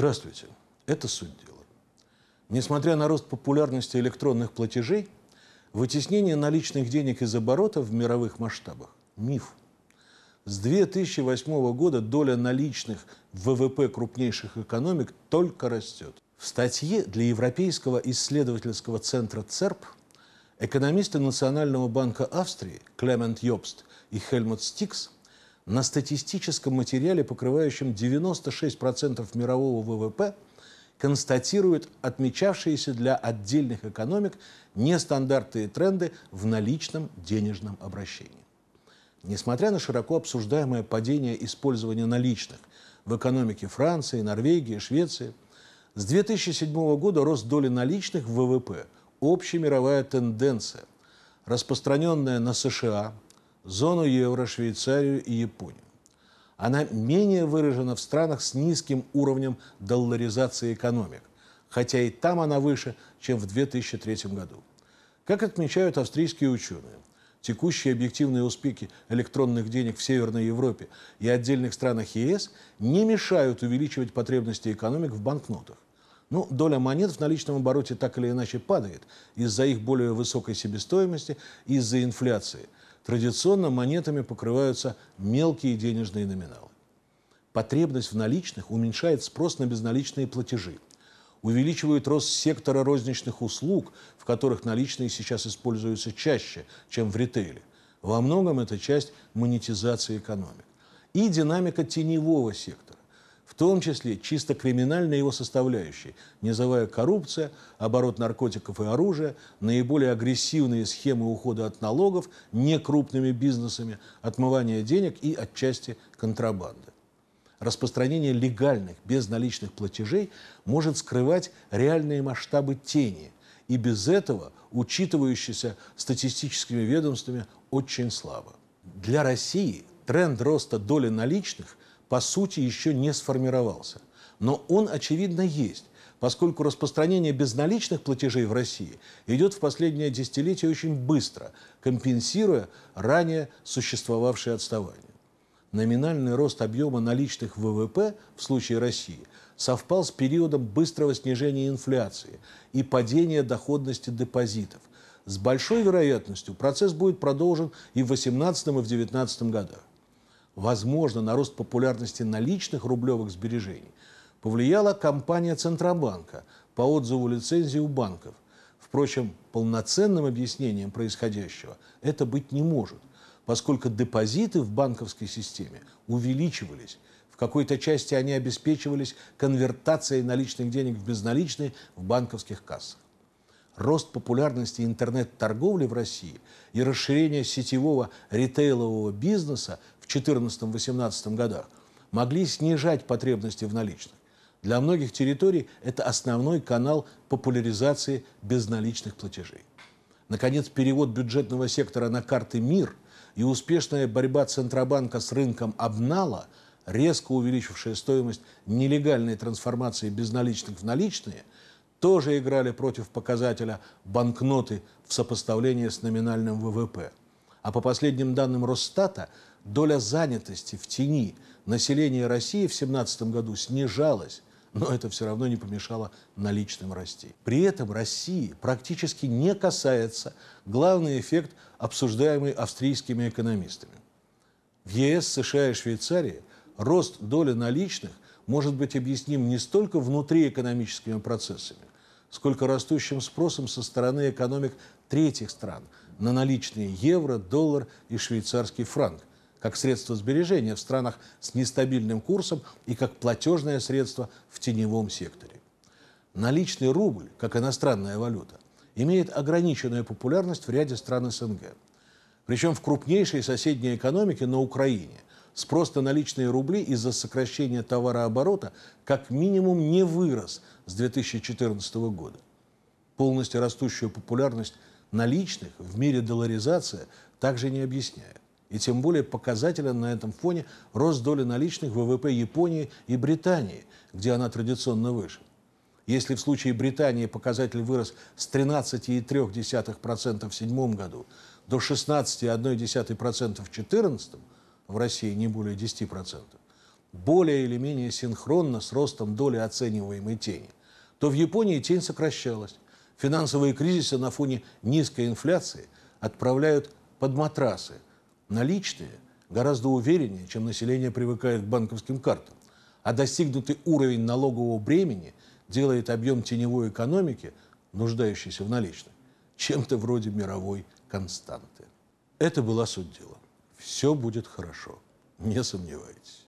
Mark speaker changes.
Speaker 1: Здравствуйте. Это суть дела. Несмотря на рост популярности электронных платежей, вытеснение наличных денег из оборота в мировых масштабах – миф. С 2008 года доля наличных в ВВП крупнейших экономик только растет. В статье для Европейского исследовательского центра ЦЕРП экономисты Национального банка Австрии Клемент Йобст и Хельмут Стикс на статистическом материале, покрывающем 96% мирового ВВП, констатируют отмечавшиеся для отдельных экономик нестандартные тренды в наличном денежном обращении. Несмотря на широко обсуждаемое падение использования наличных в экономике Франции, Норвегии, Швеции, с 2007 года рост доли наличных в ВВП – общемировая тенденция, распространенная на США, зону евро, Швейцарию и Японию. Она менее выражена в странах с низким уровнем долларизации экономик, хотя и там она выше, чем в 2003 году. Как отмечают австрийские ученые, текущие объективные успехи электронных денег в Северной Европе и отдельных странах ЕС не мешают увеличивать потребности экономик в банкнотах. Ну, доля монет в наличном обороте так или иначе падает из-за их более высокой себестоимости из-за инфляции. Традиционно монетами покрываются мелкие денежные номиналы. Потребность в наличных уменьшает спрос на безналичные платежи – увеличивают рост сектора розничных услуг, в которых наличные сейчас используются чаще, чем в ритейле. Во многом это часть монетизации экономик. И динамика теневого сектора, в том числе чисто криминальная его составляющая, низовая коррупция, оборот наркотиков и оружия, наиболее агрессивные схемы ухода от налогов некрупными бизнесами, отмывание денег и отчасти контрабанды распространение легальных безналичных платежей может скрывать реальные масштабы тени. И без этого, учитывающиеся статистическими ведомствами, очень слабо. Для России тренд роста доли наличных по сути еще не сформировался. Но он, очевидно, есть, поскольку распространение безналичных платежей в России идет в последнее десятилетие очень быстро, компенсируя ранее существовавшее отставание номинальный рост объема наличных ВВП в случае России совпал с периодом быстрого снижения инфляции и падения доходности депозитов. С большой вероятностью процесс будет продолжен и в 2018 и в 2019 годах. Возможно, на рост популярности наличных рублевых сбережений повлияла кампания Центробанка по отзыву лицензии у банков. Впрочем, полноценным объяснением происходящего это быть не может поскольку депозиты в банковской системе увеличивались. В какой-то части они обеспечивались конвертацией наличных денег в безналичные в банковских кассах. Рост популярности интернет-торговли в России и расширение сетевого ритейлового бизнеса в 2014-2018 годах могли снижать потребности в наличных. Для многих территорий это основной канал популяризации безналичных платежей. Наконец, перевод бюджетного сектора на карты МИР – и успешная борьба Центробанка с рынком обнала, резко увеличившая стоимость нелегальной трансформации безналичных в наличные, тоже играли против показателя банкноты в сопоставлении с номинальным ВВП. А по последним данным Росстата, доля занятости в тени населения России в 2017 году снижалась но это все равно не помешало наличным расти. При этом России практически не касается главный эффект, обсуждаемый австрийскими экономистами. В ЕС, США и Швейцарии рост доли наличных может быть объясним не столько внутриэкономическими процессами, сколько растущим спросом со стороны экономик третьих стран на наличные евро, доллар и швейцарский франк, как средство сбережения в странах с нестабильным курсом и как платежное средство в теневом секторе. Наличный рубль, как иностранная валюта, имеет ограниченную популярность в ряде стран СНГ. Причем в крупнейшей соседней экономике на Украине спрос на наличные рубли из-за сокращения товарооборота как минимум не вырос с 2014 года. Полностью растущую популярность наличных в мире долларизация также не объясняет. И тем более показателен на этом фоне рост доли наличных ВВП Японии и Британии, где она традиционно выше. Если в случае Британии показатель вырос с 13,3% в 2007 году до 16,1% в 2014, в России не более 10%, более или менее синхронно с ростом доли оцениваемой тени, то в Японии тень сокращалась. Финансовые кризисы на фоне низкой инфляции отправляют под матрасы наличные гораздо увереннее, чем население привыкает к банковским картам. А достигнутый уровень налогового бремени делает объем теневой экономики, нуждающейся в наличных, чем-то вроде мировой константы. Это была суть дела. Все будет хорошо, не сомневайтесь.